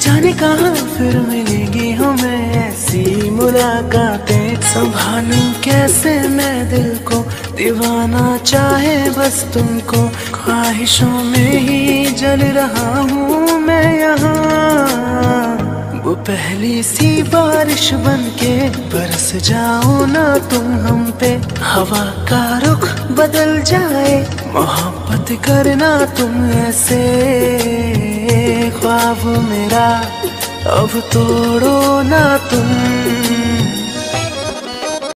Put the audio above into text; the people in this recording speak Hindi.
जाने कहा फिर मिलेगी हमें ऐसी मुलाकातें? संभालूं कैसे मैं दिल को? दीवाना चाहे बस तुमको। ख्वाहिशों में ही जल रहा हूँ मैं यहाँ। वो पहली सी बारिश बन के बरस जाओ ना तुम हम पे। हवा का रुख बदल जाए। मोहब्बत करना तुम ऐसे। ख्वाब मेरा अब तोड़ो ना तुम।